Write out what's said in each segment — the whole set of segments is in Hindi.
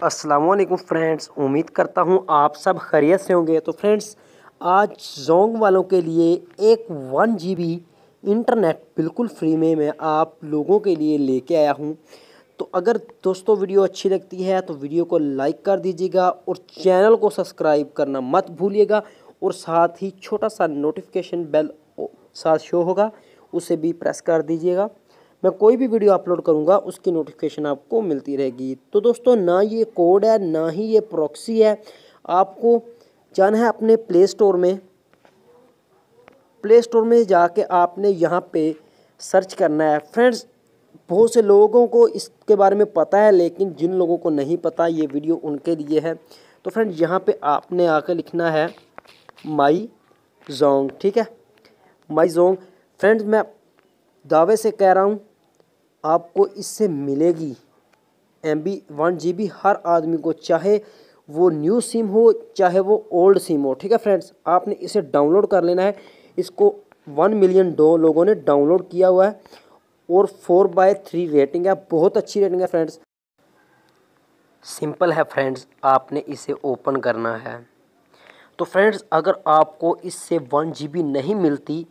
असलकुम फ्रेंड्स, उम्मीद करता हूँ आप सब खैरियत से होंगे। तो फ्रेंड्स, आज जोंग वालों के लिए एक वन जी बी इंटरनेट बिल्कुल फ्री में मैं आप लोगों के लिए लेके आया हूँ। तो अगर दोस्तों वीडियो अच्छी लगती है तो वीडियो को लाइक कर दीजिएगा और चैनल को सब्सक्राइब करना मत भूलिएगा और साथ ही छोटा सा नोटिफिकेशन बेल साथ शो होगा, उसे भी प्रेस कर दीजिएगा। मैं कोई भी वीडियो अपलोड करूँगा, उसकी नोटिफिकेशन आपको मिलती रहेगी। तो दोस्तों, ना ये कोड है, ना ही ये प्रॉक्सी है। आपको जाना है अपने प्ले स्टोर में। प्ले स्टोर में जाके आपने यहाँ पे सर्च करना है। फ्रेंड्स बहुत से लोगों को इसके बारे में पता है, लेकिन जिन लोगों को नहीं पता, ये वीडियो उनके लिए है। तो फ्रेंड्स यहाँ पे आपने आकर लिखना है माई जोंग ठीक है? माई जोंग फ्रेंड्स मैं दावे से कह रहा हूँ आपको इससे मिलेगी। M B one G B हर आदमी को, चाहे वो न्यू सिम हो, चाहे वो ओल्ड सिम हो, ठीक है फ्रेंड्स? आपने इसे डाउनलोड कर लेना है। इसको वन मिलियन दो लोगों ने डाउनलोड किया हुआ है और फोर बाय थ्री रेटिंग है। बहुत अच्छी रेटिंग है फ्रेंड्स। सिंपल है फ्रेंड्स, आपने इसे ओपन करना है। तो फ्रेंड्स, अगर आपको इससे वन जी नहीं मिलती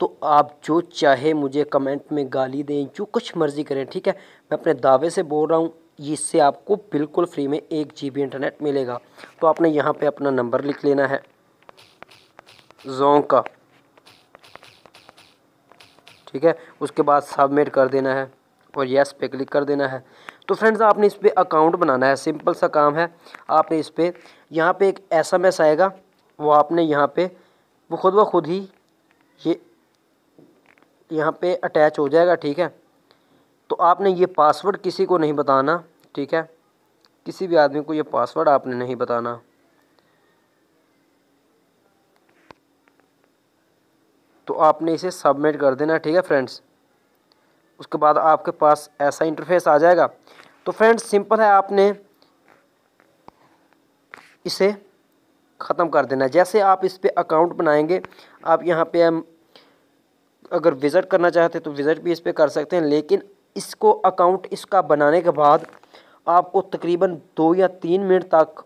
तो आप जो चाहे मुझे कमेंट में गाली दें, जो कुछ मर्ज़ी करें, ठीक है? मैं अपने दावे से बोल रहा हूँ, इससे आपको बिल्कुल फ्री में एक जीबी इंटरनेट मिलेगा। तो आपने यहाँ पे अपना नंबर लिख लेना है। जोंग का ठीक है? उसके बाद सबमिट कर देना है और यस पे क्लिक कर देना है। तो फ्रेंड्स आपने इस पर अकाउंट बनाना है। सिंपल सा काम है। आपने इस पर यहाँ पे एक एस एम एस आएगा। वो आपने यहाँ पे, वो खुद ब खुद ही ये यहाँ पे अटैच हो जाएगा, ठीक है? तो आपने ये पासवर्ड किसी को नहीं बताना, ठीक है? किसी भी आदमी को ये पासवर्ड आपने नहीं बताना। तो आपने इसे सबमिट कर देना, ठीक है फ्रेंड्स उसके बाद आपके पास ऐसा इंटरफेस आ जाएगा। तो फ्रेंड्स सिंपल है, आपने इसे ख़त्म कर देना। जैसे आप इस पर अकाउंट बनाएँगे, आप यहाँ पे अगर विज़िट करना चाहते हैं तो विज़िट भी इस पर कर सकते हैं, लेकिन इसको अकाउंट इसका बनाने के बाद आपको तकरीबन दो या तीन मिनट तक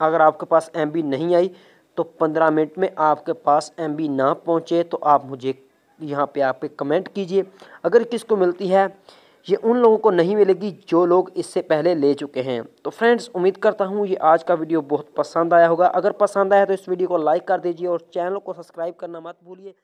अगर आपके पास एमबी नहीं आई तो पंद्रह मिनट में आपके पास एमबी ना पहुँचे तो आप मुझे यहाँ पे आप कमेंट कीजिए। अगर किसको मिलती है, ये उन लोगों को नहीं मिलेगी जो लोग इससे पहले ले चुके हैं। तो फ्रेंड्स उम्मीद करता हूँ ये आज का वीडियो बहुत पसंद आया होगा। अगर पसंद आया तो इस वीडियो को लाइक कर दीजिए और चैनल को सब्सक्राइब करना मत भूलिए।